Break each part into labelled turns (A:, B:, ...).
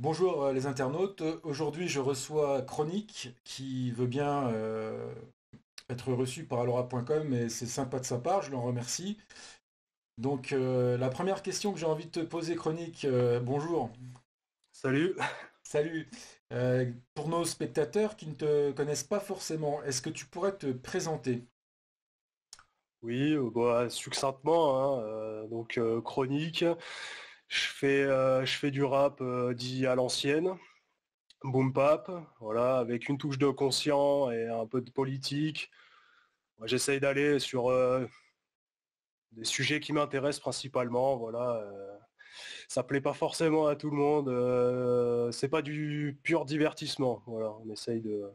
A: Bonjour euh, les internautes, aujourd'hui je reçois Chronique qui veut bien euh, être reçu par alora.com et c'est sympa de sa part, je l'en remercie. Donc euh, la première question que j'ai envie de te poser Chronique, bonjour.
B: Salut.
A: Salut. pour nos spectateurs qui ne te connaissent pas forcément, est-ce que tu pourrais te présenter?
B: Oui, bah, succinctement, hein, donc Chronique. Je fais, euh, je fais du rap euh, dit à l'ancienne, boom pap, voilà, avec une touche de conscient et un peu de politique. J'essaye d'aller sur euh, des sujets qui m'intéressent principalement. Voilà, ça plaît pas forcément à tout le monde. c'est pas du pur divertissement. Voilà, on essaye de,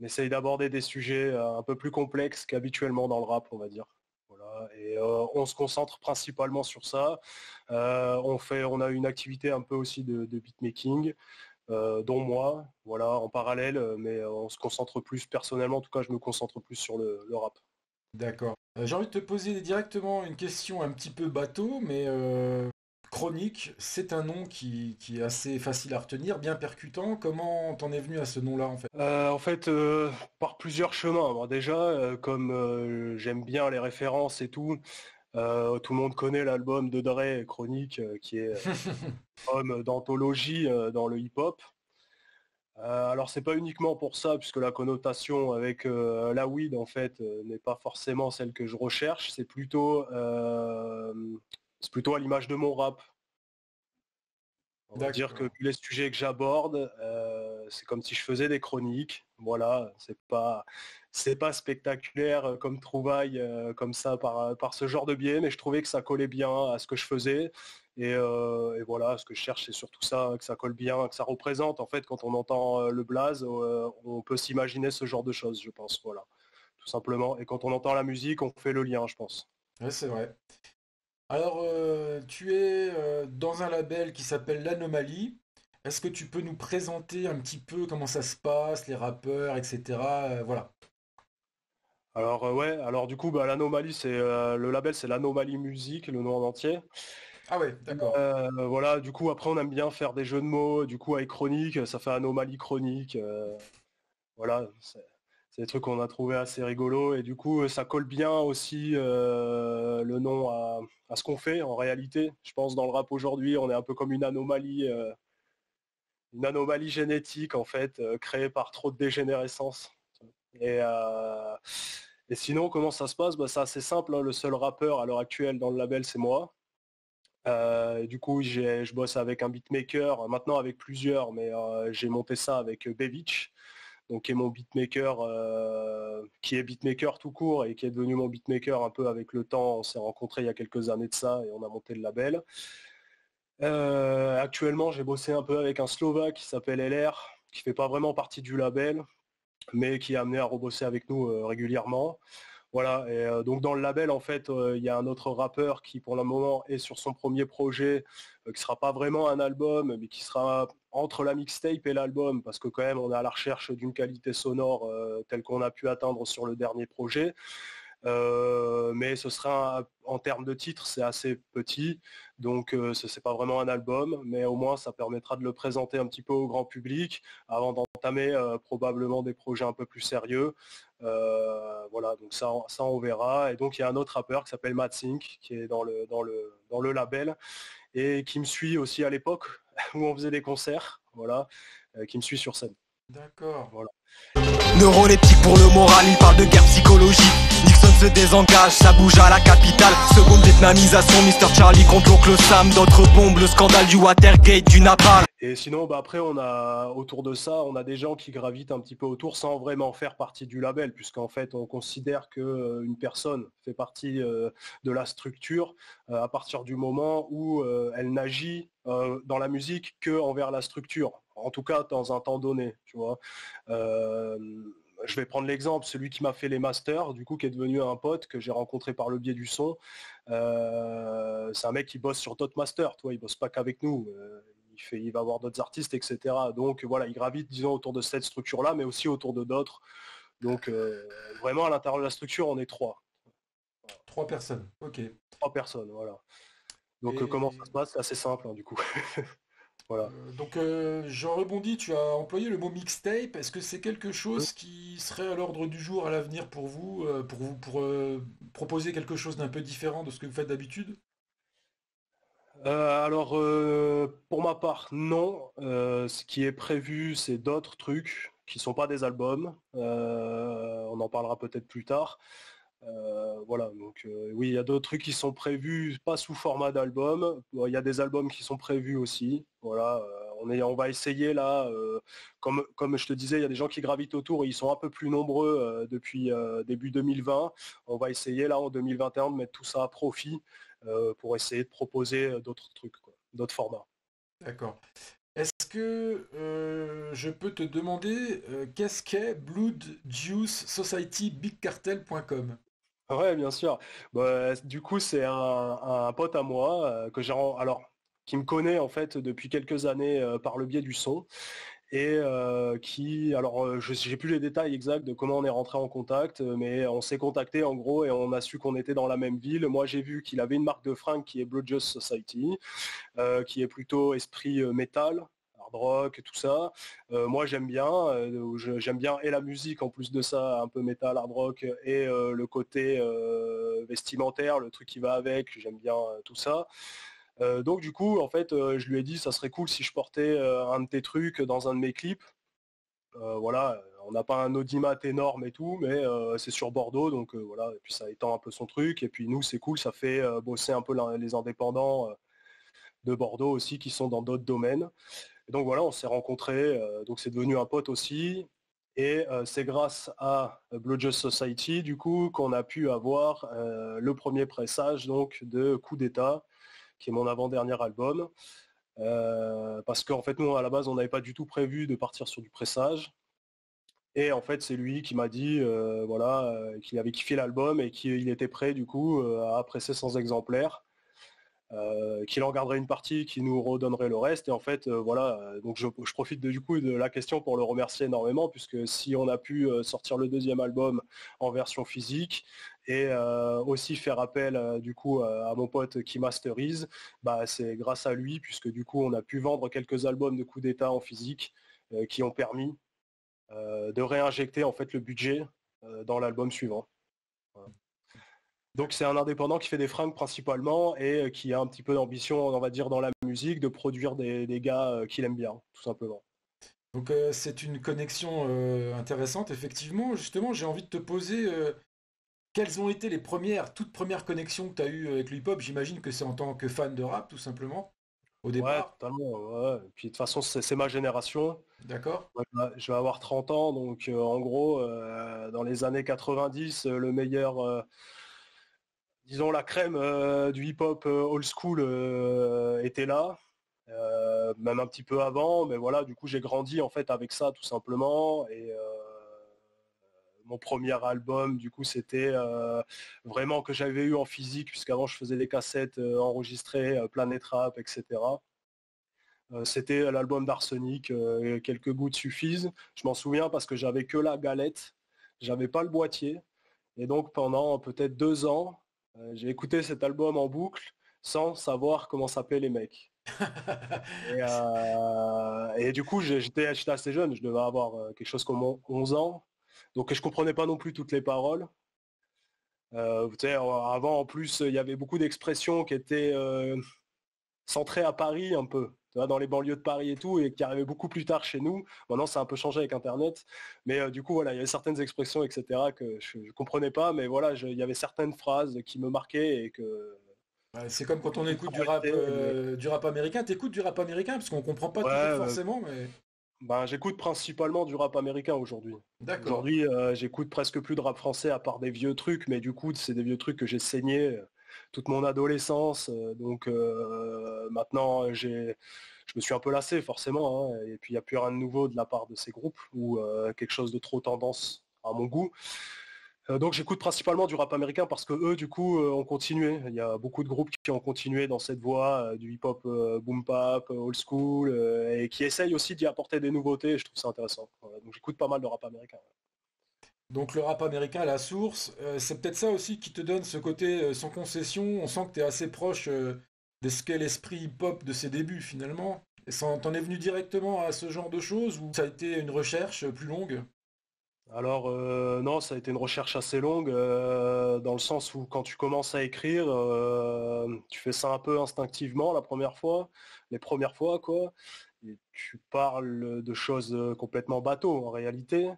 B: on essaye d'aborder des sujets un peu plus complexes qu'habituellement dans le rap, on va dire et euh, on se concentre principalement sur ça. Euh, on, fait, on a une activité un peu aussi de, beatmaking. Euh, dont moi, voilà, en parallèle, mais on se concentre plus personnellement, en tout cas je me concentre plus sur le, rap.
A: D'accord. J'ai envie de te poser directement une question un petit peu bateau, mais Chronique, c'est un nom qui, est assez facile à retenir, bien percutant. Comment t'en es venu à ce nom-là en fait?
B: Euh, En fait, euh, par plusieurs chemins. déjà, euh, comme j'aime bien les références et tout, tout le monde connaît l'album de Dre, Chronique, qui est homme d'anthologie dans le hip-hop. alors c'est pas uniquement pour ça, puisque la connotation avec la weed en fait n'est pas forcément celle que je recherche. C'est plutôt c'est plutôt à l'image de mon rap. On va dire que les sujets que j'aborde, euh, c'est comme si je faisais des chroniques. Voilà, c'est pas c'est pas spectaculaire euh, comme trouvaille euh, comme ça par, par ce genre de biais, mais je trouvais que ça collait bien à ce que je faisais. Et, voilà, ce que je cherche, c'est surtout ça, que ça colle bien, que ça représente. En fait, quand on entend le blaze, on peut s'imaginer ce genre de choses, je pense. Voilà, tout simplement. Et quand on entend la musique, on fait le lien, je pense.
A: Oui, c'est vrai. Alors, euh, tu es euh, dans un label qui s'appelle l'Anomalie. Est-ce que tu peux nous présenter un petit peu comment ça se passe, les rappeurs, etc. Euh, voilà.
B: Alors ouais, alors du coup, bah, l'Anomalie, c'est le label, c'est l'Anomalie Musique, le nom en entier.
A: Ah ouais, d'accord.
B: voilà, du coup, après, on aime bien faire des jeux de mots. Du coup, avec chronique, ça fait Anomalie Chronique. voilà, c'est des trucs qu'on a trouvé assez rigolos et du coup ça colle bien aussi euh, le nom à, ce qu'on fait en réalité. Je pense dans le rap aujourd'hui on est un peu comme une anomalie, euh, une anomalie génétique en fait euh, créée par trop de dégénérescence. Et, et sinon comment ça se passe? Bah, C'est assez simple, hein. le seul rappeur à l'heure actuelle dans le label c'est moi. du coup, je bosse avec un beatmaker, maintenant avec plusieurs, mais j'ai monté ça avec Bevich, donc qui est mon beatmaker, euh, qui est beatmaker tout court et qui est devenu mon beatmaker un peu avec le temps. On s'est rencontrés il y a quelques années de ça et on a monté le label. Euh, actuellement, j'ai bossé un peu avec un Slovaque qui s'appelle LR, qui fait pas vraiment partie du label, mais qui est amené à rebosser avec nous euh, régulièrement. Voilà, et donc dans le label, en fait, il y a un autre rappeur qui pour le moment est sur son premier projet, qui ne sera pas vraiment un album, mais qui sera entre la mixtape et l'album, parce que quand même on est à la recherche d'une qualité sonore euh, telle qu'on a pu atteindre sur le dernier projet. Euh, mais ce sera en termes de titres c'est assez petit donc euh, ce n'est pas vraiment un album mais au moins ça permettra de le présenter un petit peu au grand public avant d'entamer probablement des projets un peu plus sérieux voilà donc ça, ça on verra et donc il y a un autre rappeur qui s'appelle Matt Sink qui est dans le, dans le, dans le label et qui me suit aussi à l'époque où on faisait des concerts, voilà, euh, qui me suit sur scène.
A: D'accord. Voilà.
C: Neuroleptique pour le moral, il parle de guerre psychologique. Nixon se désengage, ça bouge à la capitale. Seconde vietnamisation, Mr. Charlie contre l'oncle Sam. D'autres bombes, le scandale du Watergate, du Napalm.
B: Et sinon, bah après, on a autour de ça, on a des gens qui gravitent un petit peu autour sans vraiment faire partie du label, puisqu'en fait, on considère qu'une euh, personne fait partie euh, de la structure à partir du moment où elle n'agit dans la musique que envers la structure en tout cas dans un temps donné, tu vois. Euh, je vais prendre l'exemple, celui qui m'a fait les masters, du coup, qui est devenu un pote que j'ai rencontré par le biais du son. Euh, c'est un mec qui bosse sur d'autres masters, toi, il bosse pas qu'avec nous. Euh, il, fait, il va voir d'autres artistes, etc. Donc voilà, il gravite, disons, autour de cette structure-là, mais aussi autour de d'autres. Donc vraiment, à l'intérieur de la structure, on est trois.
A: Trois personnes, ok.
B: Trois personnes, voilà. Donc comment ça se passe? C'est assez simple, hein, du coup. Voilà.
A: Euh, donc je rebondis, tu as employé le mot mixtape. Est-ce que c'est quelque chose qui serait à l'ordre du jour à l'avenir pour vous, pour vous, pour proposer quelque chose d'un peu différent de ce que vous faites d'habitude?
B: Alors, pour ma part, non. ce qui est prévu, c'est d'autres trucs qui ne sont pas des albums. on en parlera peut-être plus tard. Euh, voilà, donc euh, oui, il y a d'autres trucs qui sont prévus, pas sous format d'album. il y a des albums qui sont prévus aussi. Voilà, euh, on, va essayer là, comme, comme je te disais, il y a des gens qui gravitent autour et ils sont un peu plus nombreux depuis début 2020. On va essayer là en 2021 de mettre tout ça à profit pour essayer de proposer d'autres trucs, d'autres formats.
A: D'accord. Est-ce que je peux te demander qu'est-ce qu'est Blood Juice Society Big Cartel.com
B: Ouais, bien sûr. Bah, du coup, c'est un, pote à moi euh, que j'ai alors qui me connaît en fait depuis quelques années euh, par le biais du son et euh, qui alors je j'ai plus les détails exacts de comment on est rentré en contact mais on s'est contacté en gros et on a su qu'on était dans la même ville moi j'ai vu qu'il avait une marque de fringues qui est Blood Just Society qui est plutôt esprit métal rock, tout ça. Euh, moi j'aime bien, euh, j'aime bien et la musique en plus de ça, un peu métal, hard rock, et euh, le côté vestimentaire, le truc qui va avec, j'aime bien tout ça. donc du coup, en fait, je lui ai dit, ça serait cool si je portais un de tes trucs dans un de mes clips. voilà, on n'a pas un audimat énorme et tout, mais c'est sur Bordeaux, donc voilà, et puis ça étend un peu son truc, et puis nous c'est cool, ça fait bosser un peu les indépendants de Bordeaux aussi qui sont dans d'autres domaines donc voilà, on s'est rencontrés, euh, donc c'est devenu un pote aussi. Et euh, c'est grâce à Blood Just Society, du coup, qu'on a pu avoir euh, le premier pressage donc, de Coup d'État, qui est mon avant-dernier album. parce qu'en fait, nous, à la base, on n'avait pas du tout prévu de partir sur du pressage. Et en fait, c'est lui qui m'a dit voilà, qu'il avait kiffé l'album et qu'il était prêt, du coup, à presser 100 exemplaires. Euh, qu'il en garderait une partie, qui nous redonnerait le reste. Et en fait, euh, voilà, euh, donc je, profite du coup de la question pour le remercier énormément, puisque si on a pu sortir le deuxième album en version physique et aussi faire appel du coup à mon pote qui masterise, bah, c'est grâce à lui, puisque du coup on a pu vendre quelques albums de coup d'état en physique qui ont permis de réinjecter en fait le budget dans l'album suivant. Donc c'est un indépendant qui fait des fringues principalement et euh, qui a un petit peu d'ambition, on va dire, dans la musique, de produire des, gars euh, qu'il aime bien, tout simplement.
A: Donc euh, c'est une connexion intéressante, effectivement. Justement, j'ai envie de te poser quelles ont été les premières, toutes premières connexions que tu as eues avec l'hip-hop J'imagine que c'est en tant que fan de rap, tout simplement, au départ.
B: Ouais, totalement. Puis de toute façon, c'est ma génération.
A: D'accord.
B: Je vais avoir 30 ans, donc en gros, dans les années 90, le meilleur disons, la crème euh, du hip-hop euh, old school euh, était là. même un petit peu avant, mais voilà, du coup j'ai grandi en fait avec ça tout simplement. Et mon premier album, du coup, c'était vraiment que j'avais eu en physique, puisqu'avant je faisais des cassettes enregistrées, Planet Rap, etc. c'était l'album d'Arsenic, quelques gouttes suffisent. Je m'en souviens parce que j'avais que la galette, j'avais pas le boîtier. Et donc pendant peut-être deux ans, j'ai écouté cet album en boucle sans savoir comment s'appelaient les mecs. Euh, et, du coup, j'étais assez jeune, je devais avoir euh, quelque chose comme 11 ans. Donc je comprenais pas non plus toutes les paroles. avant, en plus, il y avait beaucoup d'expressions qui étaient centrées à Paris un peu dans les banlieues de Paris et tout, et qui arrivait beaucoup plus tard chez nous. Maintenant, ça a un peu changé avec Internet. Mais euh, du coup, voilà, il y avait certaines expressions, etc., que je ne comprenais pas, mais voilà, il y avait certaines phrases qui me marquaient et que...
A: C'est comme quand on écoute du rap, euh, du rap américain. T'écoutes du rap américain? Parce qu'on comprend pas tout forcément, mais...
B: Ben, j'écoute principalement du rap américain aujourd'hui. Aujourd'hui, euh, j'écoute presque plus de rap français à part des vieux trucs, mais du coup, c'est des vieux trucs que j'ai saignés toute mon adolescence. Euh, donc euh, maintenant, j'ai je me suis un peu lassé forcément, hein, et puis il n'y a plus rien de nouveau de la part de ces groupes, ou euh, quelque chose de trop tendance à mon goût. donc j'écoute principalement du rap américain parce que eux, du coup, ont continué. Il y a beaucoup de groupes qui ont continué dans cette voie du hip-hop boom bap, old school, et qui essayent aussi d'y apporter des nouveautés. Je trouve ça intéressant. donc j'écoute pas mal de rap américain.
A: Donc le rap américain à la source, euh, c'est peut-être ça aussi qui te donne ce côté euh, sans concession. On sent que tu es assez proche euh, de ce qu'est l'esprit hip-hop de ses débuts finalement. T'en es venu directement à ce genre de choses ou ça a été une recherche plus longue?
B: Alors non, ça a été une recherche assez longue, dans le sens où quand tu commences à écrire, tu fais ça un peu instinctivement la première fois, les premières fois quoi, et tu parles de choses complètement bateau en réalité.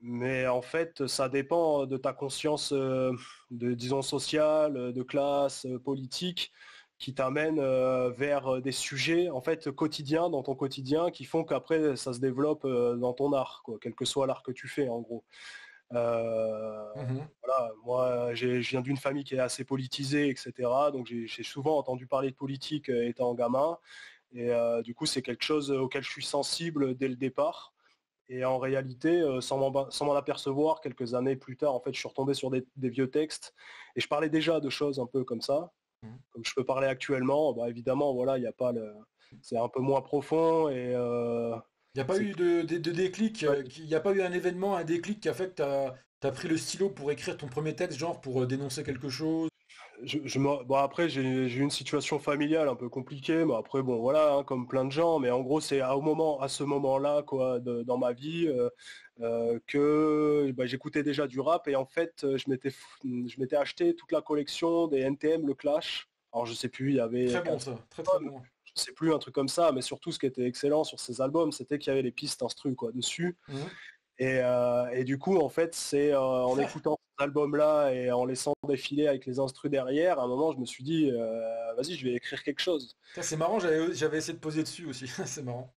B: Mais en fait, ça dépend de ta conscience de, disons, sociale, de classe, politique qui t'amène euh, vers euh, des sujets en fait quotidiens dans ton quotidien qui font qu'après ça se développe euh, dans ton art, quoi, quel que soit l'art que tu fais en gros. Mmh voilà, moi je viens d'une famille qui est assez politisée, etc. Donc j'ai souvent entendu parler de politique étant gamin. Et du coup c'est quelque chose auquel je suis sensible dès le départ. Et en réalité, sans m'en apercevoir, quelques années plus tard, en fait, je suis retombé sur des, vieux textes et je parlais déjà de choses un peu comme ça. Mmh. Comme je peux parler actuellement, bah, évidemment, voilà, il n'y a pas le. C'est un peu moins profond et.
A: Euh, il n'y a pas eu de, déclic, euh, il n'y a pas eu un événement, un déclic qui a fait que tu as, pris le stylo pour écrire ton premier texte, genre pour euh, dénoncer quelque chose
B: je, bon, après j'ai eu une situation familiale un peu compliquée, mais après bon voilà, hein, comme plein de gens, mais en gros c'est à, moment, à ce moment-là quoi, dans ma vie euh, euh, que bah, j'écoutais déjà du rap et en fait je m'étais je m'étais acheté toute la collection des NTM, le Clash. Alors je sais plus, il y avait
A: très bon ça, très très bon.
B: Je sais plus un truc comme ça, mais surtout ce qui était excellent sur ces albums, c'était qu'il y avait les pistes instru quoi dessus. Mmh. Euh, et, du coup, en fait, c'est euh, en écoutant cet album-là et en laissant défiler avec les instrus derrière, à un moment, je me suis dit, euh, vas-y, je vais écrire quelque chose.
A: C'est marrant, j'avais essayé de poser dessus aussi, c'est marrant.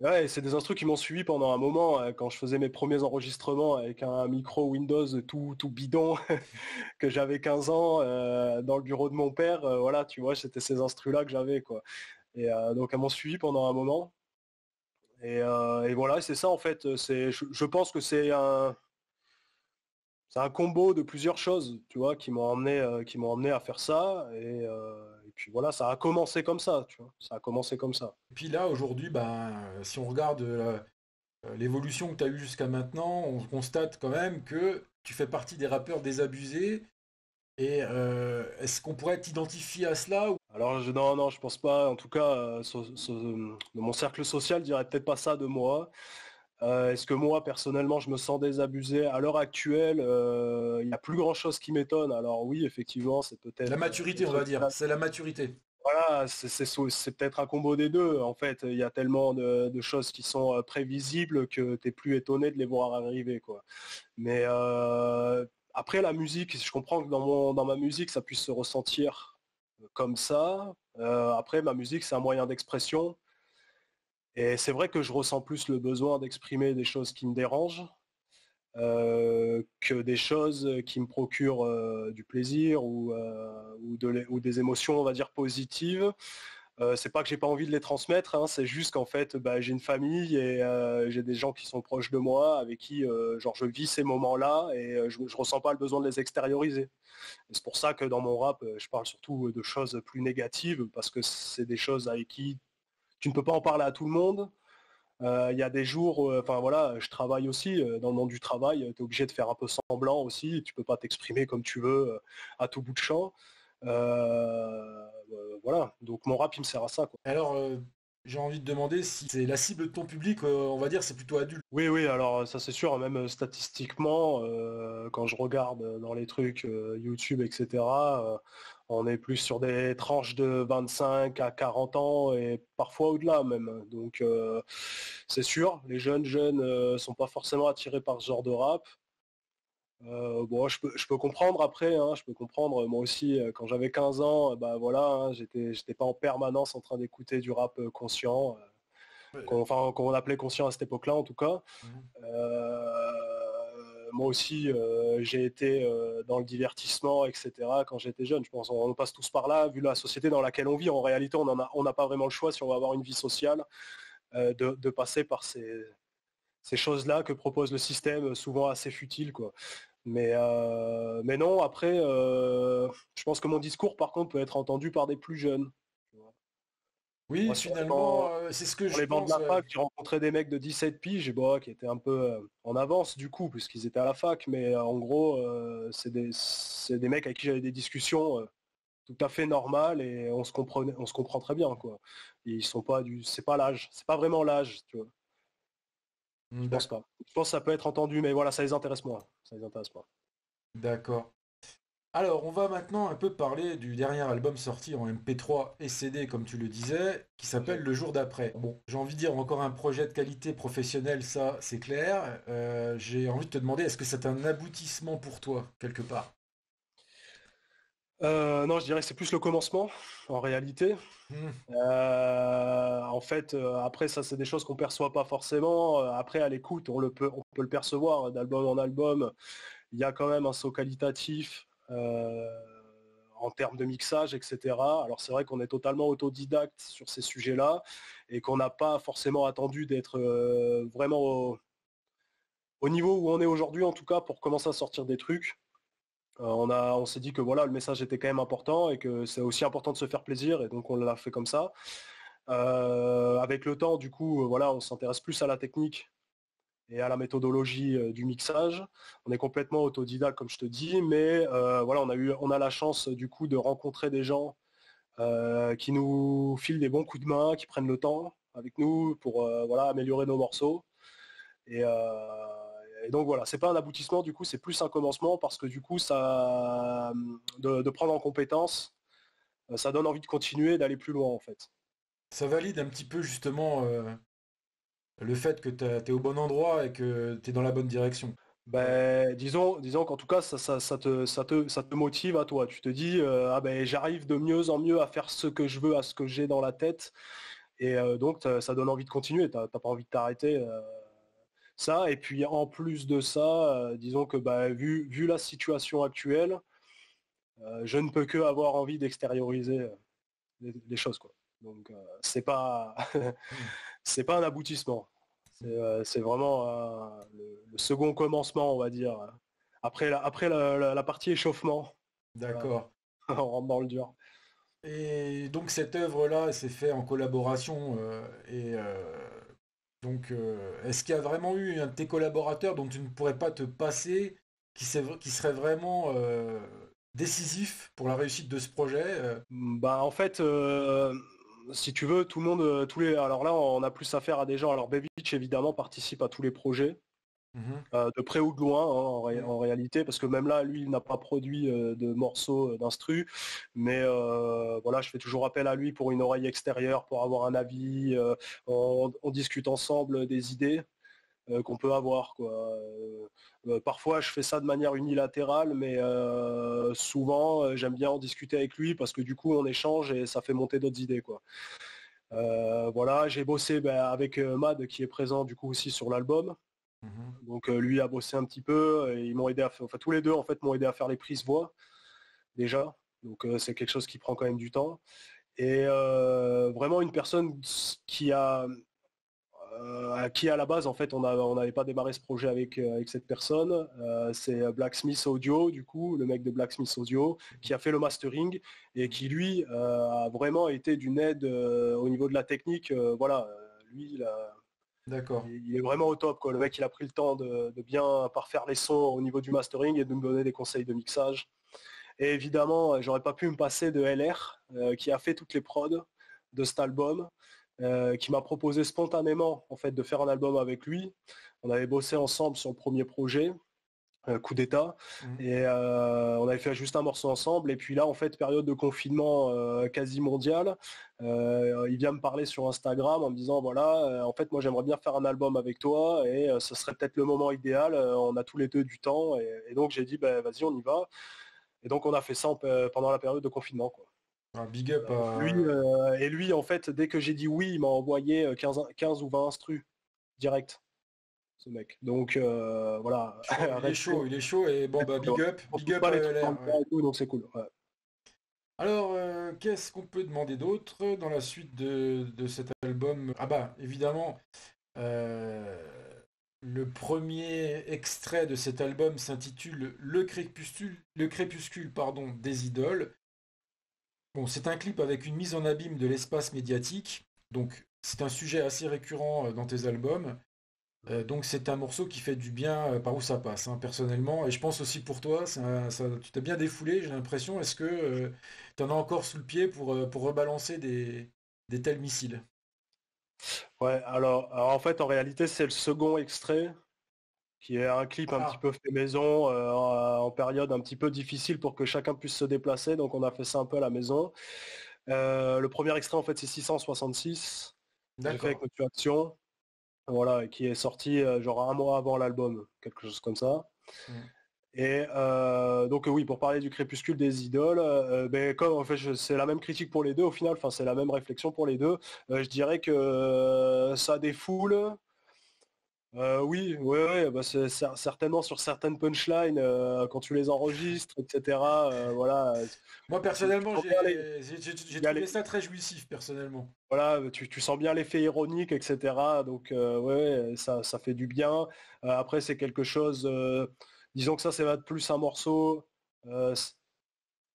B: Ouais, c'est des instrus qui m'ont suivi pendant un moment quand je faisais mes premiers enregistrements avec un micro Windows tout, tout bidon que j'avais 15 ans dans le bureau de mon père. voilà, tu vois, c'était ces instrus-là que j'avais quoi. Et donc elles m'ont suivi pendant un moment. Euh, et, voilà, c'est ça en fait. C'est, je, pense que c'est un, un combo de plusieurs choses, tu vois, qui m'ont emmené, euh, qui m'ont emmené à faire ça. Euh, et, puis voilà, ça a commencé comme ça, tu vois. Ça a commencé comme ça.
A: Et puis là, aujourd'hui, ben, si on regarde l'évolution que tu as eue jusqu'à maintenant, on constate quand même que tu fais partie des rappeurs désabusés et euh, est-ce qu'on pourrait t'identifier à cela
B: Alors je, non, non, je pense pas. En tout cas, euh, mon cercle social dirait peut-être pas ça de moi. Euh, est-ce que moi, personnellement, je me sens désabusé? À l'heure actuelle, il n'y a plus grand-chose qui m'étonne. Alors oui, effectivement, c'est peut-être...
A: La maturité, on va dire. C'est la maturité.
B: Voilà, c'est peut-être un combo des deux. En fait, il y a tellement de, choses qui sont prévisibles que tu n'es plus étonné de les voir arriver. Quoi. Mais après, la musique, je comprends que dans, mon, dans ma musique, ça puisse se ressentir euh, comme ça. Euh, après, ma musique, c'est un moyen d'expression. Et c'est vrai que je ressens plus le besoin d'exprimer des choses qui me dérangent euh, que des choses qui me procurent du plaisir ou, ou, des émotions, on va dire, positives. Euh, c'est pas que j'ai pas envie de les transmettre, hein, c'est juste qu'en fait bah, j'ai une famille et euh, j'ai des gens qui sont proches de moi, avec qui euh, genre je vis ces moments-là et je, ne ressens pas le besoin de les extérioriser. C'est pour ça que dans mon rap, je parle surtout de choses plus négatives parce que c'est des choses avec qui tu ne peux pas en parler à tout le monde. Il y a des jours, enfin voilà, je travaille aussi dans le monde du travail, tu es obligé de faire un peu semblant aussi, tu peux pas t'exprimer comme tu veux à tout bout de champ. Euh, voilà, donc mon rap il me sert à ça. Quoi.
A: Alors euh, j'ai envie de demander si c'est la cible de ton public, euh, on va dire c'est plutôt adulte.
B: Oui, oui, alors ça c'est sûr, même statistiquement, quand je regarde dans les trucs YouTube, etc., on est plus sur des tranches de 25 à 40 ans et parfois au-delà même. Donc c'est sûr, les jeunes jeunes sont pas forcément attirés par ce genre de rap. Euh, bon, je peux, comprendre après, hein, je peux comprendre. Moi aussi, euh, quand j'avais 15 ans, bah voilà, hein, j'étais, j'étais pas en permanence en train d'écouter du rap euh, conscient, enfin qu'on appelait conscient à cette époque-là en tout cas. Mmh. moi aussi, j'ai été dans le divertissement, etc. Quand j'étais jeune, je pense, on, passe tous par là, vu la société dans laquelle on vit. En réalité, on n'a pas vraiment le choix si on va avoir une vie sociale de, de, passer par ces, ces choses-là que propose le système, souvent assez futile, quoi. Mais, euh, mais non, après, euh, je pense que mon discours, par contre, peut être entendu par des plus jeunes.
A: Oui, finalement, euh, c'est ce que je
B: les bancs de la fac, j'ai rencontré des mecs de 17 piges bon, qui étaient un peu en avance du coup, puisqu'ils étaient à la fac, mais en gros, c'est des, des, mecs avec qui j'avais des discussions tout à fait normal et on se comprend, on se comprend très bien quoi. Ils sont pas du, c'est pas l'âge, c'est pas vraiment l'âge, tu vois. Je pense pas. Je pense que ça peut être entendu, mais voilà, ça les intéresse moins. Ça les intéresse pas.
A: D'accord. Alors, on va maintenant un peu parler du dernier album sorti en MP3 et CD, comme tu le disais, qui s'appelle Le jour d'après. Bon, j'ai envie de dire encore un projet de qualité professionnelle, ça c'est clair. Euh, j'ai envie de te demander, est-ce que c'est un aboutissement pour toi, quelque part?
B: Euh, non, je dirais que c'est plus le commencement, en réalité. Hmm. Euh, en fait, après, ça, c'est des choses qu'on perçoit pas forcément. Après, à l'écoute, on, le peut, on peut le percevoir d'album en album. Il y a quand même un saut qualitatif euh, en termes de mixage, etc. Alors c'est vrai qu'on est totalement autodidacte sur ces sujets-là et qu'on n'a pas forcément attendu d'être euh, vraiment au, niveau où on est aujourd'hui, en tout cas, pour commencer à sortir des trucs. Euh, on, a, on s'est dit que voilà, le message était quand même important et que c'est aussi important de se faire plaisir et donc on l'a fait comme ça. avec le temps, du coup, voilà, on s'intéresse plus à la technique et à la méthodologie euh, du mixage. On est complètement autodidacte, comme je te dis, mais euh, voilà, on a, eu, on a la chance du coup de rencontrer des gens euh, qui nous filent des bons coups de main, qui prennent le temps avec nous pour voilà, améliorer nos morceaux. Donc voilà, c'est pas un aboutissement, du coup, c'est plus un commencement parce que du coup, ça, de, de prendre en compétence, ça donne envie de continuer, d'aller plus loin en fait.
A: Ça valide un petit peu justement le fait que tu es au bon endroit et que tu es dans la bonne direction
B: ben, disons, disons qu'en tout cas, ça, ça, te, ça, te, ça te motive à toi. Tu te dis, euh, ah ben, j'arrive de mieux en mieux à faire ce que je veux, à ce que j'ai dans la tête. Et euh, donc, ça donne envie de continuer. Tu n'as pas envie de t'arrêter. Euh, ça. Et puis, en plus de ça, disons que bah, vu, vu la situation actuelle, je ne peux que avoir envie d'extérioriser les, choses. Quoi. Donc, c'est pas... c'est pas un aboutissement. C'est euh, vraiment euh, le, second commencement, on va dire. Après la, après la, partie échauffement.
A: D'accord.
B: on rentre dans le dur.
A: Et donc cette œuvre-là, s'est fait en collaboration. Euh, et donc, est-ce qu'il y a vraiment eu un de tes collaborateurs dont tu ne pourrais pas te passer, qui, serait vraiment décisif pour la réussite de ce projet
B: Bah en fait si tu veux, tout le monde, euh, tous les. Alors là, on a plus affaire à des gens. Alors Beach évidemment participe à tous les projets. Mhm. Euh, de près ou de loin hein, en, réalité parce que même là lui il n'a pas produit euh, de morceaux d'instru mais voilà je fais toujours appel à lui pour une oreille extérieure pour avoir un avis on, discute ensemble des idées euh, qu'on peut avoir. Quoi. Euh, euh, parfois, je fais ça de manière unilatérale, mais souvent, j'aime bien en discuter avec lui parce que du coup, on échange et ça fait monter d'autres idées. Quoi. voilà, j'ai bossé ben, avec Mad qui est présent du coup aussi sur l'album. Mhm. Donc lui a bossé un petit peu et ils m'ont aidé à faire, enfin tous les deux en fait m'ont aidé à faire les prises voix déjà. Donc c'est quelque chose qui prend quand même du temps. Et vraiment une personne qui a euh, qui à la base en fait on n'avait pas démarré ce projet avec, euh, cette personne. Euh, c'est Blacksmith Audio du coup, le mec de Blacksmith Audio, qui a fait le mastering et qui lui a vraiment été d'une aide au niveau de la technique. voilà, lui il,
A: D'accord.
B: il, est vraiment au top. Le mec il a pris le temps de, bien parfaire les sons au niveau du mastering et de me donner des conseils de mixage. Et évidemment, j'aurais pas pu me passer de LR qui a fait toutes les prods de cet album. Euh, qui m'a proposé spontanément en fait de faire un album avec lui. On avait bossé ensemble sur le premier projet, euh, Coup d'État, mmh. et euh, on avait fait juste un morceau ensemble. Et puis là, en fait, période de confinement quasi mondial, il vient me parler sur Instagram en me disant voilà, en fait, moi j'aimerais bien faire un album avec toi et ce serait peut-être le moment idéal. on a tous les deux du temps, et, donc j'ai dit bah, vas-y, on y va. Et donc on a fait ça pendant la période de confinement. Quoi.
A: Un big up
B: Lui, euh, et lui, en fait, dès que j'ai dit oui, il m'a envoyé 15, euh, 15 ou 20 instrus direct. Ce mec. Donc euh, voilà.
A: il est chaud, il est chaud et bon bah big up, big up
B: donc c'est cool.
A: Alors, qu'est-ce qu'on peut demander d'autre dans la suite de, de, cet album? Ah bah, évidemment, le premier extrait de cet album s'intitule Le crépuscule, le crépuscule pardon, des idoles. Bon, c'est un clip avec une mise en abîme de l'espace médiatique, donc c'est un sujet assez récurrent euh, dans tes albums. Donc c'est un morceau qui fait du bien par où ça passe, hein, personnellement. Et je pense aussi pour toi, tu t'es bien défoulé, j'ai l'impression. Est-ce que tu en as encore sous le pied pour, pour rebalancer des, des tels missiles?
B: Ouais, alors, en fait, en réalité, c'est le second extrait qui est un clip un ah. petit peu fait maison en période un petit peu difficile pour que chacun puisse se déplacer. Donc on a fait ça un peu à la maison. le premier extrait en fait c'est 666. D'accord. avec Action voilà, qui est sorti euh, genre un mois avant l'album, quelque chose comme ça. Et euh, donc oui, pour parler du crépuscule des idoles, euh, ben, comme en fait c'est la même critique pour les deux au final, enfin c'est la même réflexion pour les deux, je dirais que ça défoule, euh, oui, ouais, bah, c'est certainement sur certaines punchlines, euh, quand tu les enregistres, etc. Euh, voilà.
A: Moi personnellement, j'ai trouvé ça très jouissif, personnellement.
B: Voilà, tu, sens bien l'effet ironique, etc. Donc ouais, ça, fait du bien. après, c'est quelque chose. disons que ça, c'est plus un morceau.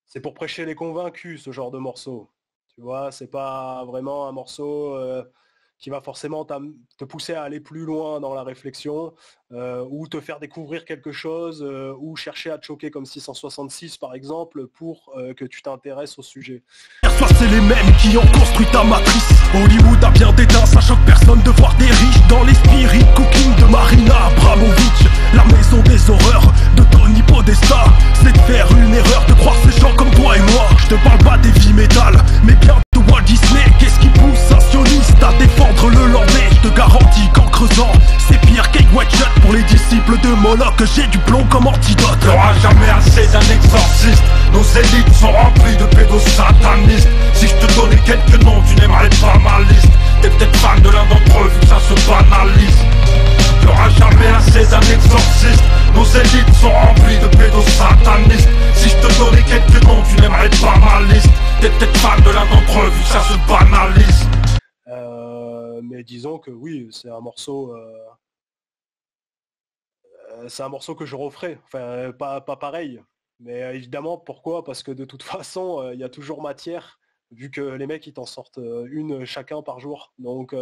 B: c'est pour prêcher les convaincus, ce genre de morceau. Tu vois, c'est pas vraiment un morceau qui va forcément te pousser à aller plus loin dans la réflexion euh, ou te faire découvrir quelque chose euh, ou chercher à te choquer comme 666 par exemple pour euh, que tu t'intéresses au sujet.
C: Soit c'est les mêmes qui ont construit ta matrice. Hollywood a bien d'éteint, ça choque personne de voir des riches dans l'esprit cooking de Marina Abramovic. La maison des horreurs de Tony Podesta, c'est de faire une erreur de croire ces gens comme toi et moi. Je te parle pas des vies métal, mais bien. Sioniste à défendre le landais Je te garantis qu'en creusant, c'est pire qu'Egg Shut pour les disciples de Moloch. J'ai du plomb comme antidote.
D: T'auras jamais assez d'un exorciste. Nos élites sont remplies de pédosatanistes. Si je te donnais quelques noms, tu n'aimerais pas ma liste. T'es peut-être fan de l'un d'entre eux, vu que ça se banalise. T'auras jamais assez d'un exorciste. Nos élites sont remplies de pédosatanistes. Si je te donnais quelques noms, tu n'aimerais pas ma liste. T'es peut-être fan de l'un d'entre eux, vu que ça se banalise.
B: Euh, disons que oui, c'est un morceau. Euh, euh, c'est un morceau que je referai. Enfin, pas, pas pareil. Mais évidemment, pourquoi? Parce que de toute façon, il y a toujours matière, vu que les mecs, ils t'en sortent une chacun par jour. Donc,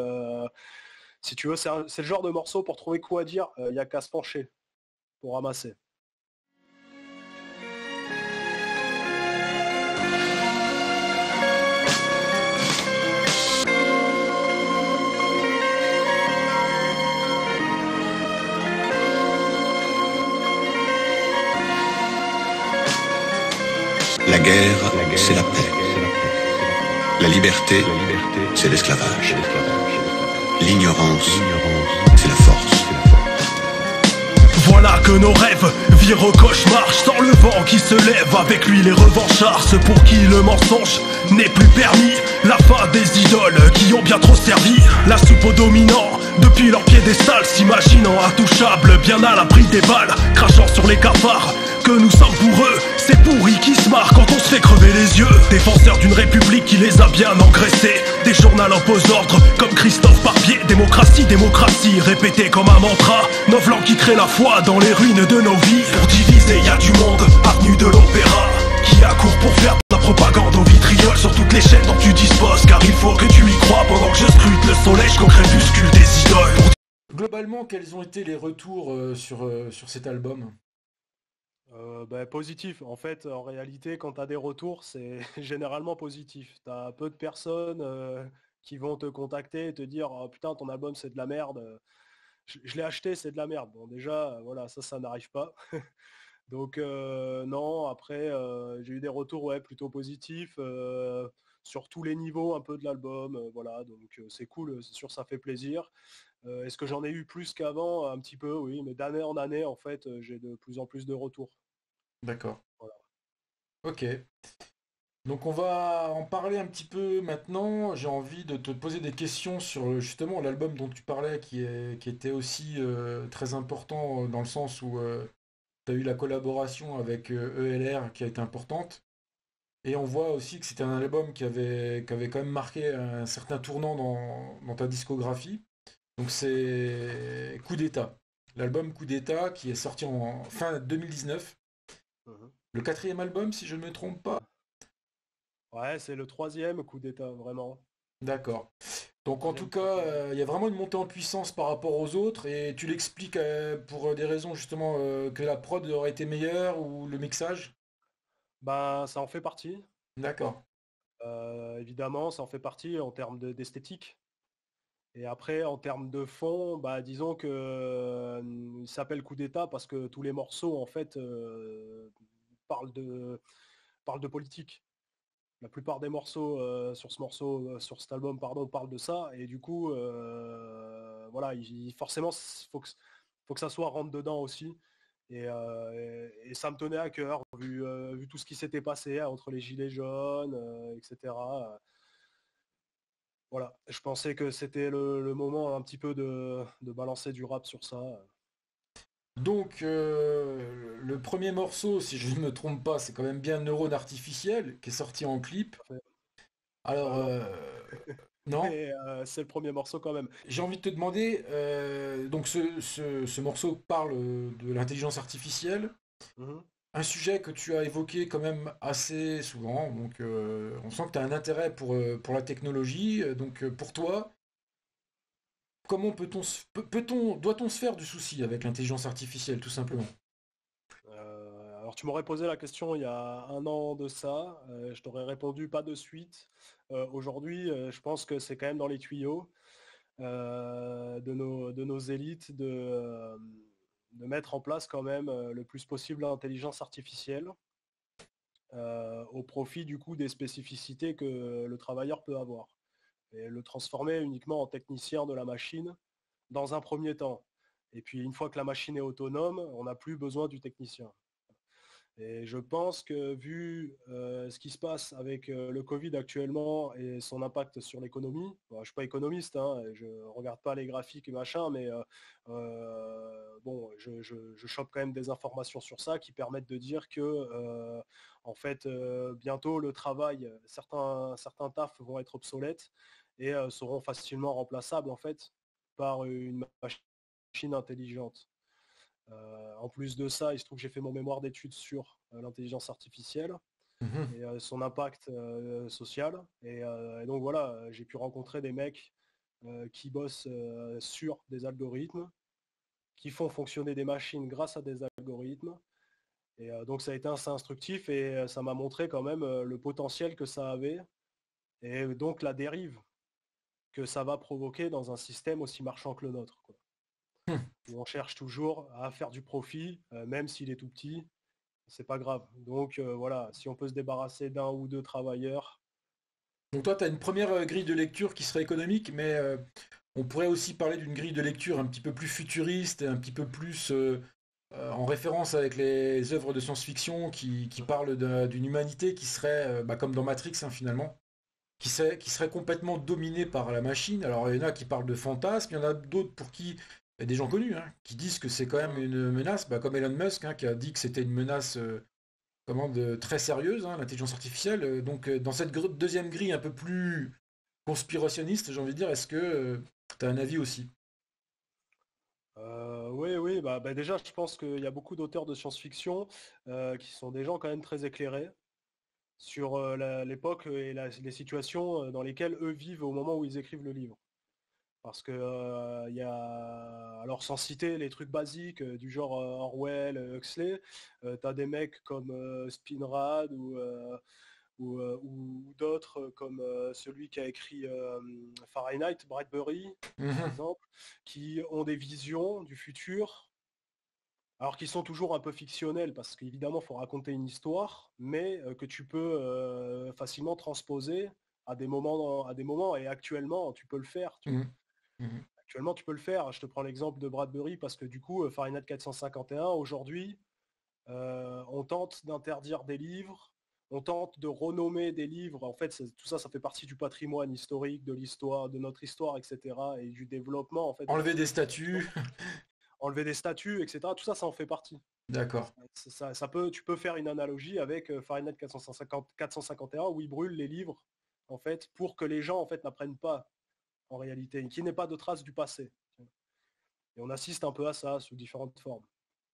B: si tu veux, c'est le genre de morceau pour trouver quoi dire, il n'y a qu'à se pencher pour ramasser.
E: La guerre, c'est la paix. La liberté, c'est l'esclavage. L'ignorance, c'est la force.
C: Voilà que nos rêves virent au cauchemar Sans le vent qui se lève avec lui les revanchards Ceux pour qui le mensonge n'est plus permis La fin des idoles qui ont bien trop servi La soupe aux dominants depuis leur piédestal S'imaginant intouchables bien à l'abri des balles Crachant sur les cafards que nous sommes pour eux. C'est pourri qui se marre quand on se fait crever les yeux. Défenseurs d'une république qui les a bien engraissés. Des journaux opposent ordre comme Christophe Barbier. Démocratie, démocratie, répété comme un mantra. Nos flancs qui créent la foi dans les ruines de nos vies. Pour diviser y a du monde, avenue de l'opéra. Qui accourt pour faire la propagande au vitriol Sur toutes les chaînes dont tu disposes Car il faut que tu y crois pendant que je scrute le soleil qu'au crépuscule des idoles.
A: Globalement, quels ont été les retours euh, euh, sur cet album?
B: Euh, bah, positif. En fait, en réalité, quand tu as des retours, c'est généralement positif. Tu as peu de personnes euh, qui vont te contacter et te dire «Oh, putain ton album c'est de la merde. Je, l'ai acheté, c'est de la merde. Bon déjà, voilà, ça ça n'arrive pas. Donc euh, non, après j'ai eu des retours ouais, plutôt positifs sur tous les niveaux un peu de l'album. voilà, donc c'est cool, c'est sûr ça fait plaisir. Est-ce que j'en ai eu plus qu'avant? Un petit peu, oui, mais d'année en année, en fait, j'ai de plus en plus de retours.
A: D'accord. Ok. Donc on va en parler un petit peu maintenant. J'ai envie de te poser des questions sur justement l'album dont tu parlais, qui, était aussi euh, très important dans le sens où euh, tu as eu la collaboration avec ELR euh, e qui a été importante. Et on voit aussi que c'était un album qui avait, qui avait quand même marqué un certain tournant dans, ta discographie. Donc c'est Coup d'État. L'album Coup d'État qui est sorti en fin 2019 Mhm. Le quatrième album, si je ne me trompe pas.
B: Ouais, c'est le troisième coup d'état, vraiment.
A: D'accord. Donc en tout cas, euh, il y a vraiment une montée en puissance par rapport aux autres et tu l'expliques euh, pour des raisons justement euh, que la prod aurait été meilleure ou le mixage?
B: Bah ça en fait partie.
A: D'accord.
B: évidemment, ça en fait partie en termes d'esthétique. Et après, en termes de fond, bah, disons que il s'appelle coup d'état parce que tous les morceaux en fait parlent de parlent de politique la plupart des morceaux euh, sur ce morceau, euh, sur cet album, pardon, parlent de ça. Et du coup, euh, voilà, il, forcément, faut que, faut que ça soit rentre dedans aussi. Et, ça me tenait à cœur, vu, vu tout ce qui s'était passé entre les gilets jaunes, etc. Voilà, je pensais que c'était le, moment un petit peu de, de balancer du rap sur ça.
A: Donc, euh, le premier morceau, si je ne me trompe pas, c'est quand même bien Neurone Artificiel, qui est sorti en clip. Alors, euh, non
B: euh, C'est le premier morceau quand même.
A: J'ai envie de te demander, donc ce, morceau parle de l'intelligence artificielle, mhm. Un sujet que tu as évoqué quand même assez souvent, donc on sent que tu as un intérêt pour, pour la technologie, donc pour toi, comment peut-on, peut-on, doit-on se faire du souci avec l'intelligence artificielle, tout simplement?
B: Euh, Alors tu m'aurais posé la question il y a un an de ça, euh, je t'aurais répondu pas de suite. Euh, aujourd'hui, je pense que c'est quand même dans les tuyaux de, nos, de nos élites de, de mettre en place quand même le plus possible l'intelligence artificielle. au profit du coup des spécificités que le travailleur peut avoir et le transformer uniquement en technicien de la machine dans un premier temps. Et puis une fois que la machine est autonome, on n'a plus besoin du technicien. Et je pense que vu euh, ce qui se passe avec euh, le Covid actuellement et son impact sur l'économie, je ne suis pas économiste, hein, je ne regarde pas les graphiques et machin, mais euh, bon, je, je, chope quand même des informations sur ça qui permettent de dire que en fait bientôt le travail, certains, certains tafs vont être obsolètes et seront facilement remplaçables en fait par une machine intelligente. Euh, en plus de ça, il se trouve que j'ai fait mon mémoire d'études sur euh, l'intelligence artificielle mhm. et son impact social. Et, donc voilà, j'ai pu rencontrer des mecs qui bossent sur des algorithmes, qui font fonctionner des machines grâce à des algorithmes. Et donc ça a été assez instructif et ça m'a montré quand même le potentiel que ça avait et donc la dérive que ça va provoquer dans un système aussi marchand que le nôtre. On cherche toujours à faire du profit, euh, même s'il est tout petit, c'est pas grave. Donc euh, voilà, si on peut se débarrasser d'un ou deux travailleurs.
A: Donc toi, tu as une première euh, grille de lecture qui serait économique, mais on pourrait aussi parler d'une grille de lecture un petit peu plus futuriste, et un petit peu plus en référence avec les œuvres de science-fiction qui, parlent d'une humanité qui serait, bah, comme dans Matrix hein, finalement, qui serait, qui serait complètement dominé par la machine. Alors il y en a qui parlent de fantasmes, il y en a d'autres pour qui, des gens connus, hein, qui disent que c'est quand même une menace, bah, comme Elon Musk, hein, qui a dit que c'était une menace euh, très sérieuse, hein, l'intelligence artificielle. Euh, donc euh, dans cette deuxième grille un peu plus conspirationniste, j'ai envie de dire, est-ce que tu as un avis aussi?
B: Oui, oui, bah, bah, déjà je pense qu'il y a beaucoup d'auteurs de science-fiction qui sont des gens quand même très éclairés, sur euh, l'époque et les situations euh, dans lesquelles eux vivent au moment où ils écrivent le livre. Parce que euh, il y a, alors sans citer les trucs basiques du genre Orwell, Huxley, tu as des mecs comme Spinrad ou, ou, d'autres comme celui qui a écrit Fahrenheit, Bradbury, par mmh exemple, qui ont des visions du futur alors qu'ils sont toujours un peu fictionnels parce qu'évidemment il faut raconter une histoire, mais euh, que tu peux euh, facilement transposer à des moments à des moments et actuellement tu peux le faire. Mmh mmh actuellement tu peux le faire. Je te prends l'exemple de Bradbury parce que du coup euh, Fahrenheit 451 aujourd'hui on tente d'interdire des livres, on tente de renommer des livres. En fait tout ça ça fait partie du patrimoine historique de l'histoire, de notre histoire, etc. et du développement en fait.
A: Enlever des statues.
B: enlever des statues, etc. Tout ça, ça en fait partie.
A: D'accord.
B: Ça, peut, tu peux faire une analogie avec euh, Fahrenheit 450, 451 où ils brûlent les livres en fait pour que les gens en fait n'apprennent pas en réalité, qu'il n'y ait pas de traces du passé. Et on assiste un peu à ça sous différentes formes.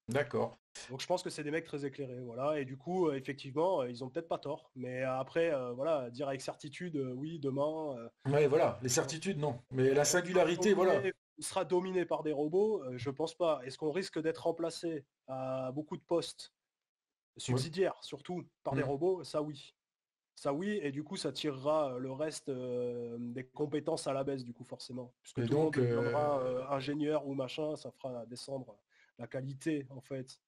A: D'accord.
B: Donc je pense que c'est des mecs très éclairés, voilà. Et du coup, euh, effectivement, euh, ils ont peut-être pas tort. Mais après, euh, voilà, dire avec certitude, oui, demain.
A: Ouais, voilà, les certitudes, non. Mais la singularité, voilà.
B: Il sera dominé par des robots, je pense pas. Est-ce qu'on risque d'être remplacé à beaucoup de postes subsidiaires, surtout par des mm. robots? Ça oui. Ça oui, et du coup ça tirera le reste des compétences à la baisse du coup forcément. Puisque tout donc, le monde deviendra ingénieur ou machin, ça fera descendre la qualité en fait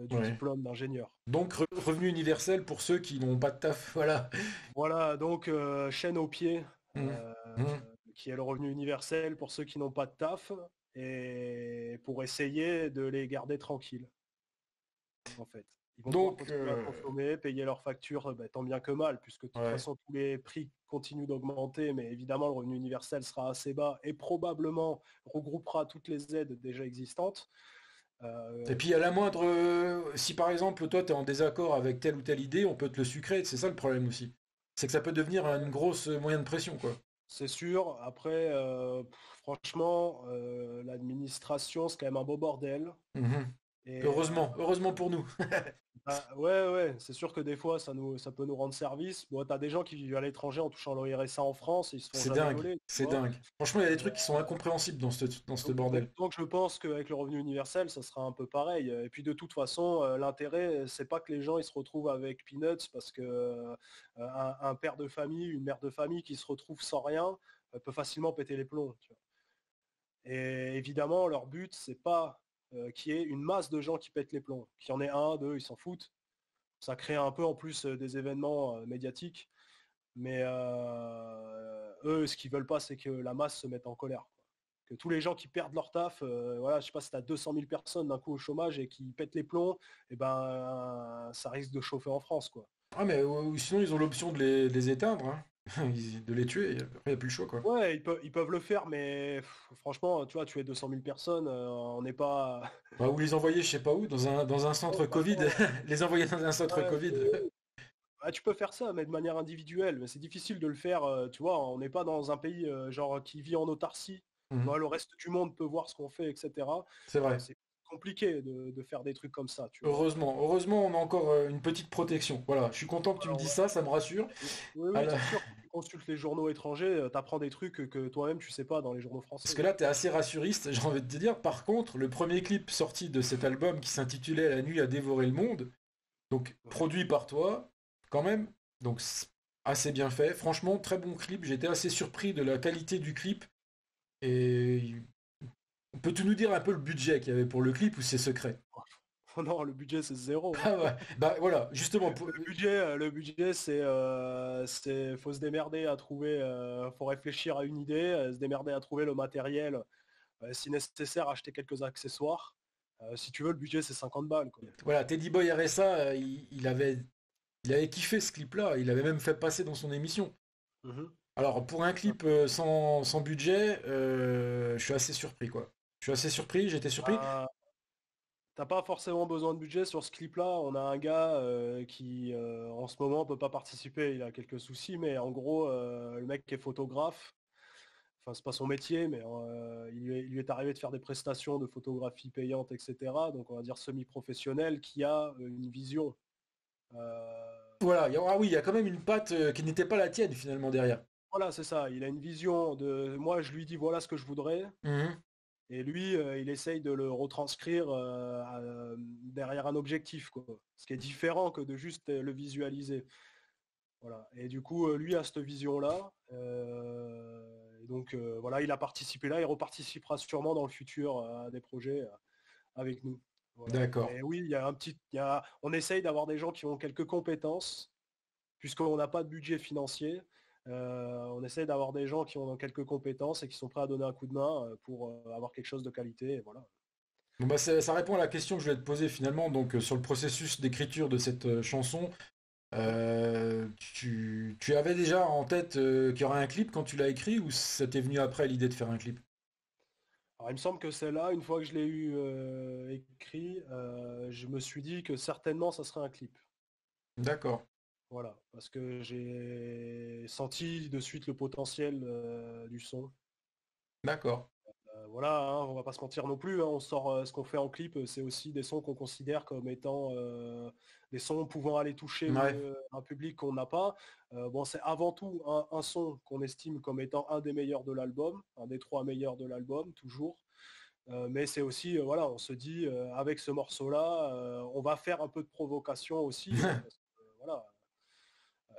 B: euh, du diplôme d'ingénieur.
A: Donc revenu universel pour ceux qui n'ont pas de taf, voilà.
B: Voilà, donc euh, chaîne au pied, mmh. Euh, mmh. qui est le revenu universel pour ceux qui n'ont pas de taf, et pour essayer de les garder tranquilles. En fait. Ils vont donc consommer, payer leurs factures, bah, tant bien que mal, puisque de toute façon tous les prix continuent d'augmenter, mais évidemment le revenu universel sera assez bas et probablement regroupera toutes les aides déjà existantes.
A: Euh, et puis à la moindre, euh, si par exemple toi tu es en désaccord avec telle ou telle idée, on peut te le sucrer, c'est ça le problème aussi. C'est que ça peut devenir une grosse moyen de pression quoi.
B: C'est sûr, après euh, franchement, l'administration c'est quand même un beau bordel.
A: Mmh heureusement, heureusement pour nous.
B: Bah, ouais, ouais, c'est sûr que des fois, ça, nous, ça peut nous rendre service. Bon, t'as des gens qui vivent à l'étranger en touchant le RSA en France, ils se font
A: C'est dingue, c'est dingue. Franchement, il y a des trucs qui sont incompréhensibles dans ce, dans ce bordel.
B: Donc, je pense qu'avec le revenu universel, ça sera un peu pareil. Et puis, de toute façon, euh, l'intérêt, c'est pas que les gens ils se retrouvent avec peanuts parce que euh, un, père de famille, une mère de famille qui se retrouve sans rien euh, peut facilement péter les plombs. Et évidemment, leur but, c'est pas euh, qui est une masse de gens qui pètent les plombs. Qu'il y en ait un, deux, ils s'en foutent. Ça crée un peu en plus euh, des événements euh, médiatiques. Mais eux, ce qu'ils veulent pas, c'est que la masse se mette en colère. Que tous les gens qui perdent leur taf, voilà, je sais pas si tu as 200 000 personnes d'un coup au chômage et qui pètent les plombs, et eh ben ça risque de chauffer en France. quoi.
A: Ah mais sinon ils ont l'option de les, éteindre. Hein. de les tuer, il n'y a plus le choix quoi.
B: Ouais, ils peuvent, ils peuvent le faire, mais franchement, tu vois, tuer 200 000 personnes, euh, on n'est pas.
A: Bah, ou les envoyer, je sais pas où, dans un, dans un centre Covid, les envoyer dans un centre Covid.
B: Bah, tu peux faire ça, mais de manière individuelle, mais c'est difficile de le faire, euh, tu vois, on n'est pas dans un pays euh, genre qui vit en autarcie. Mmh le reste du monde peut voir ce qu'on fait, etc.
A: C'est vrai
B: compliqué de, faire des trucs comme ça.
A: heureusement, heureusement, on a encore euh, une petite protection. Voilà, je suis content que tu me dises ça, ça me rassure.
B: Oui, oui sûr, tu consultes les journaux étrangers, euh, tu apprends des trucs que toi-même tu sais pas dans les journaux français.
A: Parce que là, tu es assez rassuriste, j'ai envie de te dire. Par contre, le premier clip sorti de cet album qui s'intitulait La nuit a dévoré le monde, donc produit par toi, quand même, donc assez bien fait. Franchement, très bon clip. J'étais assez surpris de la qualité du clip. Et Peux-tu nous dire un peu le budget qu'il y avait pour le clip ou c'est secret
B: oh Non, le budget c'est zéro.
A: Ah bah voilà, justement.
B: Le budget, euh, le budget c'est, euh, c'est, faut se démerder à trouver, euh, faut réfléchir à une idée, se démerder à trouver le matériel, si nécessaire acheter quelques accessoires. si tu veux, le budget c'est 50 balles.
A: Voilà, Teddy Boy RSA, il, avait, il avait kiffé ce clip-là, il avait même fait passer dans son émission. Mhm. Alors pour un clip sans, sans budget, je suis assez surpris quoi. Je suis assez surpris, j'étais surpris.
B: Bah, t'as pas forcément besoin de budget sur ce clip-là. On a un gars euh, qui, euh, en ce moment, peut pas participer. Il a quelques soucis, mais en gros, euh, le mec qui est photographe, enfin, c'est pas son métier, mais il lui, est, arrivé de faire des prestations de photographie payante, etc. Donc, on va dire semi-professionnel, qui a une vision.
A: Voilà, ah oui, il y a quand même une patte qui n'était pas la tienne finalement derrière.
B: Voilà, c'est ça. Il a une vision de. Moi, je lui dis voilà ce que je voudrais. Mmh et lui, euh, il essaye de le retranscrire euh, derrière un objectif, quoi. Ce qui est différent que de juste le visualiser. Voilà. Et du coup, euh, lui a cette vision-là. donc voilà, il a participé là, il reparticipera sûrement dans le futur à des projets avec nous.
A: D'accord.
B: Et oui, il y a un petit. on essaye d'avoir des gens qui ont quelques compétences, puisqu'on n'a pas de budget financier. Euh, on essaie d'avoir des gens qui ont quelques compétences et qui sont prêts à donner un coup de main euh, pour euh, avoir quelque chose de qualité. voilà.
A: bah ça, répond à la question que je voulais te poser finalement donc sur le processus d'écriture de cette chanson. tu, avais déjà en tête qu'il y aurait un clip quand tu l'as écrit ou ça t'est venu après l'idée de faire un clip?
B: Il me semble que c'est là, une fois que je l'ai eu écrit, je me suis dit que certainement ça serait un clip.
A: D'accord.
B: Voilà, parce que j'ai senti de suite le potentiel euh, du son.
A: D'accord.
B: voilà, hein, on va pas se mentir non plus. Hein, on sort ce qu'on fait en clip, c'est aussi des sons qu'on considère comme étant des sons pouvant aller toucher un public qu'on n'a pas. bon, c'est avant tout un, son qu'on estime comme étant un des meilleurs de l'album, un des trois meilleurs de l'album, toujours. mais c'est aussi, voilà, on se dit, avec ce morceau-là, on va faire un peu de provocation aussi. voilà, il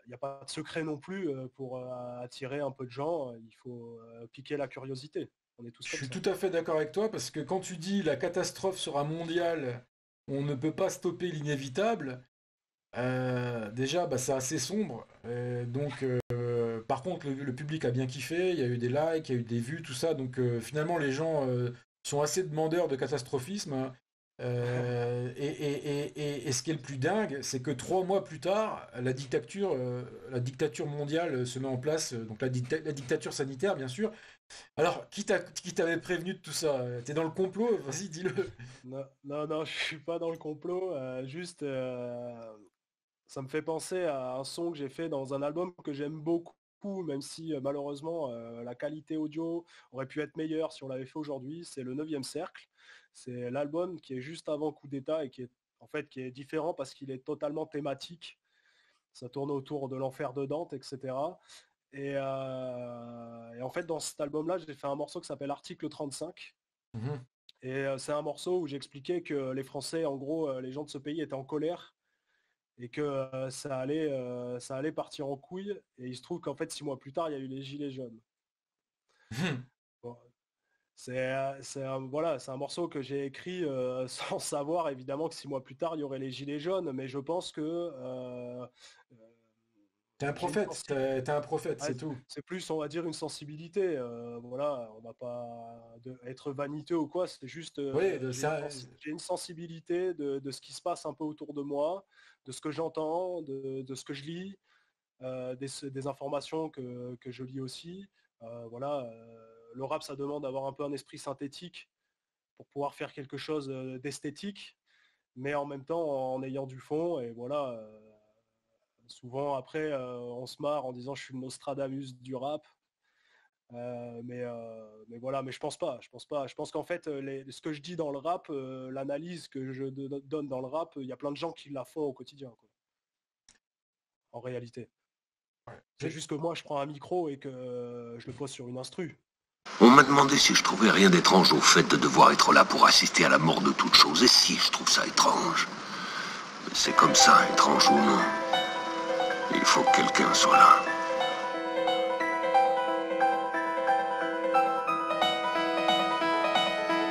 B: n'y a pas de secret non plus pour attirer un peu de gens. Il faut piquer la curiosité. On est tous
A: Je suis tout à fait d'accord avec toi parce que quand tu dis la catastrophe sera mondiale, on ne peut pas stopper l'inévitable. déjà, bah, c'est assez sombre. donc, par contre, le, public a bien kiffé. Il y a eu des likes, il y a eu des vues, tout ça. Donc, finalement, les gens sont assez demandeurs de catastrophisme. Euh, et, ce qui est le plus dingue, c'est que trois mois plus tard, la dictature, euh, la dictature mondiale se met en place, euh, donc la, dictature sanitaire, bien sûr. Alors, qui t'avait prévenu de tout ça? T'es dans le complot? Vas-y, dis-le.
B: Non, non, non, je suis pas dans le complot. juste, ça me fait penser à un son que j'ai fait dans un album que j'aime beaucoup même si malheureusement la qualité audio aurait pu être meilleure si on l'avait fait aujourd'hui, c'est le 9 cercle. C'est l'album qui est juste avant Coup d'État et qui est en fait qui est différent parce qu'il est totalement thématique. Ça tourne autour de l'enfer de Dante, etc. Et, en fait, dans cet album-là, j'ai fait un morceau qui s'appelle Article 35. Mmh et c'est un morceau où j'expliquais que les Français, en gros, les gens de ce pays étaient en colère et que ça, allait, ça allait partir en couille. Et il se trouve qu'en fait, six mois plus tard, il y a eu les Gilets jaunes. Mmh. C'est un, voilà, un morceau que j'ai écrit sans savoir évidemment que six mois plus tard, il y aurait les Gilets jaunes, mais je pense que...
A: T'es un prophète, t'es un prophète, c'est tout.
B: C'est plus, on va dire, une sensibilité. voilà, on va pas être vaniteux ou quoi, c'est juste. j'ai une, sensibilité de, ce qui se passe un peu autour de moi, de ce que j'entends, de, ce que je lis, des, informations que, je lis aussi. voilà, le rap, ça demande d'avoir un peu un esprit synthétique pour pouvoir faire quelque chose d'esthétique, mais en même temps en ayant du fond. Et voilà souvent après on se marre en disant je suis le Nostradamus du rap. mais, mais voilà, mais je pense pas, je pense pas. Je pense qu'en fait, ce que je dis dans le rap, l'analyse que je donne dans le rap, il y a plein de gens qui la font au quotidien. En réalité. C'est juste que moi je prends un micro et que je le pose sur une instru.
F: On m'a demandé si je trouvais rien d'étrange au fait de devoir être là pour assister à la mort de toute chose. Et si je trouve ça étrange. C'est comme ça, étrange ou non. Il faut que quelqu'un soit là.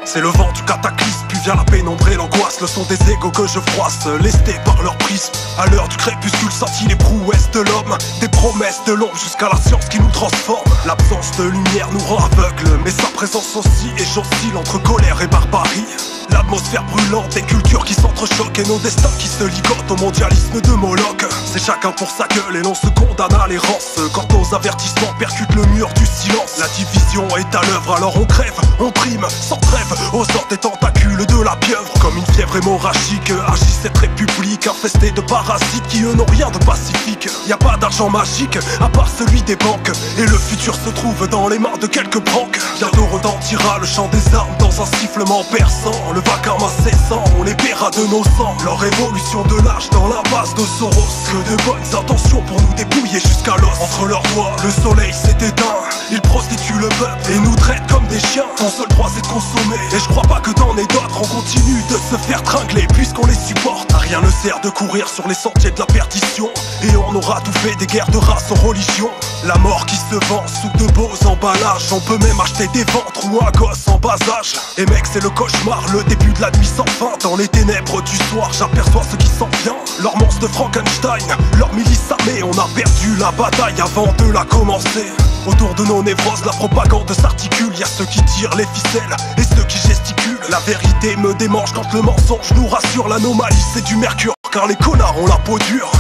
C: C'est le vent du cataclysme, puis vient la pénombre et l'angoisse Le son des égaux que je froisse, lestés par leur prisme. À l'heure du crépuscule sorti les prouesses de l'homme Des promesses de l'ombre jusqu'à la science qui nous transforme. L'absence de lumière nous rend aveugles Mais sa présence aussi et j'oscille entre colère et barbarie L'atmosphère brûlante des cultures qui s'entrechoquent Et nos destins qui se ligotent au mondialisme de Moloch. C'est chacun pour sa gueule et l'on se condamne à l'errance. Quand nos avertissements percutent le mur du silence. La division est à l'œuvre alors on crève, on prime sans trêve. Aux sortes des tentacules de la pieuvre Comme une fièvre hémorragique agit cette république Infestée de parasites qui eux n'ont rien de pacifique. Y a pas d'argent magique à part celui des banques. Et le futur se trouve dans les mains de quelques branques Bientôt retentira le chant des armes dans un sifflement perçant le vacarme incessant, on les paiera de nos sangs Leur évolution de l'âge dans la base de Soros. Que de bonnes intentions pour nous dépouiller jusqu'à l'os. Entre leurs doigts, le soleil s'est éteint Ils prostituent le peuple et nous traitent comme des chiens. Ton seul droit c'est de consommer Et je crois pas que t'en aies d'autres. On continue de se faire tringler puisqu'on les supporte. Rien ne sert de courir sur les sentiers de la perdition Et on aura tout fait des guerres de race en religion La mort qui se vend sous de beaux emballages On peut même acheter des ventres ou un gosse en bas âge. Et mec c'est le cauchemar, le début de la nuit sans fin. Dans les ténèbres du soir j'aperçois ce qui s'en vient Leur monstre de Frankenstein, leur milice armée. On a perdu la bataille avant de la commencer. Autour de nos névroses la propagande s'articule. Y'a ceux qui tirent les ficelles et ceux qui gesticulent. La vérité me démange quand le mensonge nous rassure. L'anomalie c'est du mercure car les connards ont la peau dure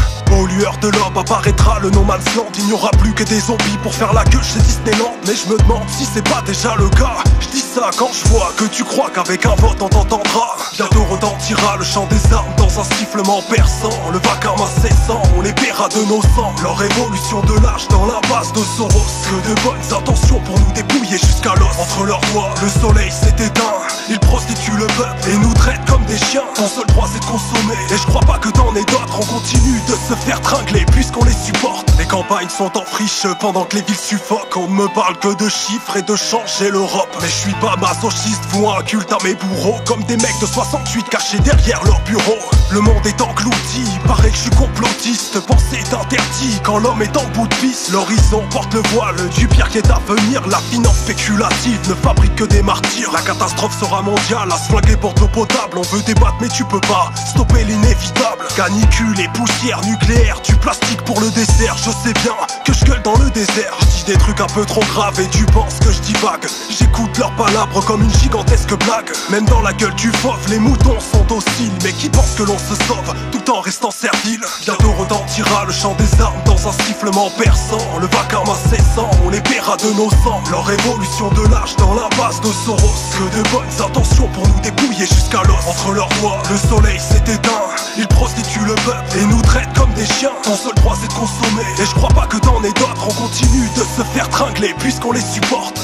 C: aux lueurs de l'homme apparaîtra le No Man's Land Il n'y aura plus que des zombies pour faire la queue chez Disneyland. Mais je me demande si c'est pas déjà le cas. Je dis ça quand je vois que tu crois qu'avec un vote on t'entendra. Bientôt retentira le chant des armes dans un sifflement perçant. Le vacarme incessant, on les paiera de nos sangs. Leur évolution de l'âge dans la base de Soros. Que de bonnes intentions pour nous dépouiller jusqu'à l'os. Entre leurs doigts, le soleil s'est éteint. Ils prostituent le peuple et nous traitent comme des chiens. Ton seul droit c'est de consommer. Et je crois pas que t'en aies d'autres. On continue de se faire tringler puisqu'on les supporte. Les campagnes sont en friche pendant que les villes suffoquent. On me parle que de chiffres et de changer l'Europe. Mais je suis pas masochiste, vouant un culte à mes bourreaux Comme des mecs de 68 cachés derrière leur bureau. Le monde est englouti, paraît que je suis complotiste. Penser est interdit quand l'homme est en bout de piste. L'horizon porte le voile du pire qui est à venir. La finance spéculative ne fabrique que des martyrs. La catastrophe sera mondiale, à se flinguer pour de l'eau potable. On veut débattre mais tu peux pas stopper l'inévitable. Canicule et poussière nucléaire, du plastique pour le dessert. Je sais bien que je gueule dans le désert. Je dis des trucs un peu trop graves et tu penses que je divague. J'écoute leurs palabres comme une gigantesque blague. Même dans la gueule du fauve, les moutons sont dociles. Mais qui pense que l'on se sauve tout en restant servile? Bientôt retentira le chant des armes dans un sifflement perçant. Le vacarme incessant, on les paiera de nos sangs. Leur évolution de l'âge dans la base de Soros. Que de bonnes intentions pour nous dépouiller jusqu'à l'os. Entre leurs doigts, le soleil s'est éteint Ils prostituent le peuple et nous traitent comme des chiens Ton seul droit c'est de consommer Et je crois pas que t'en aies d'autres On continue de se faire tringler puisqu'on les supporte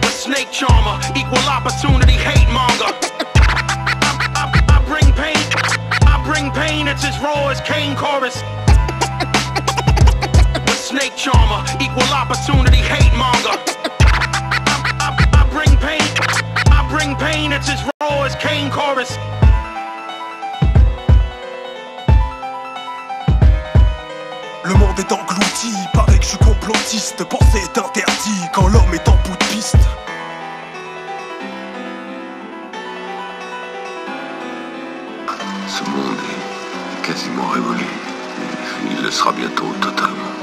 G: The snake charmer, equal opportunity hate monger. I, I- I bring pain, I bring pain, it's as raw as Kane chorus. The snake charmer, equal opportunity hate monger. I, I- I bring pain, I bring pain, it's as raw as Kane chorus.
C: Le monde est englouti, paraît que je suis complotiste Penser est interdit quand l'homme est en bout de piste
F: Ce monde est quasiment révolu. Il le sera bientôt totalement.